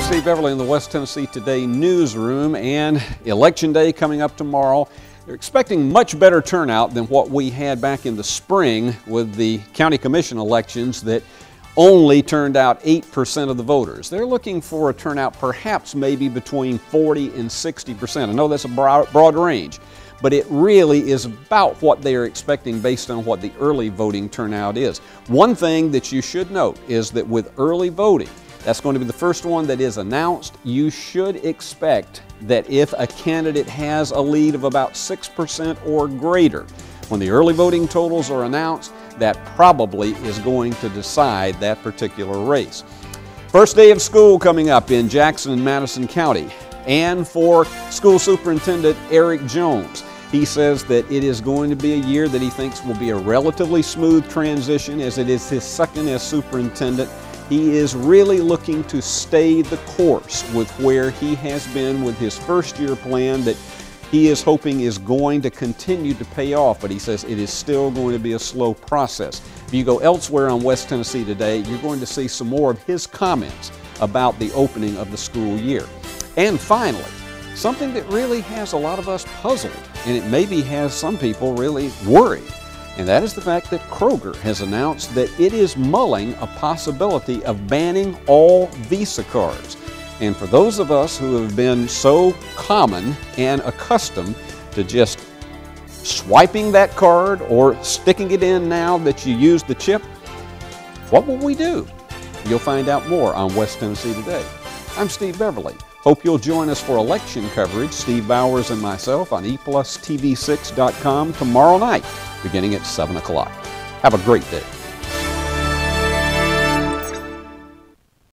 I'm Steve Beverly in the West Tennessee Today newsroom, and Election Day coming up tomorrow. They're expecting much better turnout than what we had back in the spring with the county commission elections that only turned out 8% of the voters. They're looking for a turnout perhaps maybe between 40 and 60%. I know that's a broad, broad range, but it really is about what they are expecting based on what the early voting turnout is. One thing that you should note is that with early voting, that's going to be the first one that is announced. You should expect that if a candidate has a lead of about 6% or greater, when the early voting totals are announced, that probably is going to decide that particular race. First day of school coming up in Jackson and Madison County. And for school superintendent Eric Jones, he says that it is going to be a year that he thinks will be a relatively smooth transition as it is his second as superintendent he is really looking to stay the course with where he has been with his first year plan that he is hoping is going to continue to pay off, but he says it is still going to be a slow process. If you go elsewhere on West Tennessee today, you're going to see some more of his comments about the opening of the school year. And finally, something that really has a lot of us puzzled, and it maybe has some people really worried and that is the fact that Kroger has announced that it is mulling a possibility of banning all Visa cards. And for those of us who have been so common and accustomed to just swiping that card or sticking it in now that you use the chip, what will we do? You'll find out more on West Tennessee Today. I'm Steve Beverly. Hope you'll join us for election coverage, Steve Bowers and myself, on eplustv6.com tomorrow night beginning at 7 o'clock. Have a great day.